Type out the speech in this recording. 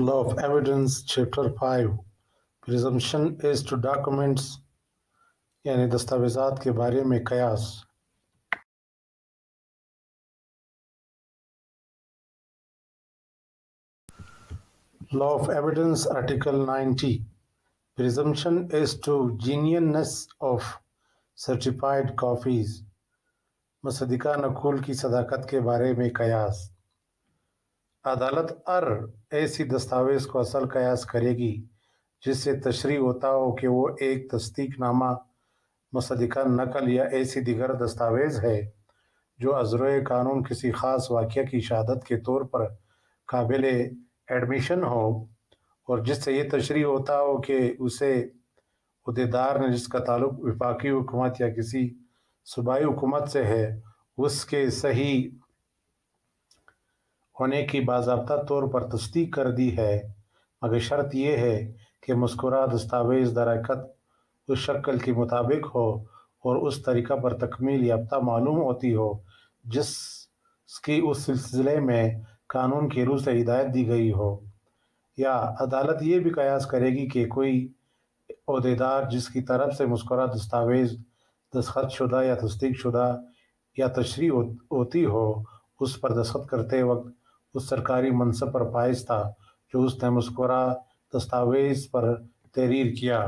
Law of Evidence chapter 5 presumption as to documents یعنی دستاویزات کے بارے میں قیاس law of evidence article ninety presumption as to genuineness of certified copies مصدقہ نقول کی صداقت کے بارے میں قیاس عدالت ار ایسی دستاویز کو اصل قیاس کرے گی جس سے تشریح ہوتا ہو کہ وہ ایک تصدیق نامہ، مصدقہ، نقل یا ایسی دیگر دستاویز ہے جو ازروع قانون کسی خاص واقعہ کی شہادت کے طور پر قابل ایڈمیشن ہو اور جس سے یہ تشریح ہوتا ہو کہ اسے عہدیدار نے جس کا تعلق وفاقی حکومت یا کسی صوبائی حکومت سے ہے، اس کے صحیح ہونے کی باضابطہ طور پر تصدیق کر دی ہے۔ مگر شرط یہ ہے کہ مذکورہ دستاویز درحقیقت اس شکل کے مطابق ہو اور اس طریقہ پر تکمیل یافتہ معلوم ہوتی ہو جس کی اس سلسلے میں قانون کی روح سے ہدایت دی گئی ہو۔ یا عدالت یہ بھی قیاس کرے گی کہ کوئی عہدیدار جس کی طرف سے مذکورہ دستاویز دستخط شدہ یا تصدیق شدہ یا تشریح ہوتی ہو اس پر دستخط کرتے وقت اس سرکاری منصب پر فائز تھا جو اس نے مذکورہ دستاویز پر تحریر کیا۔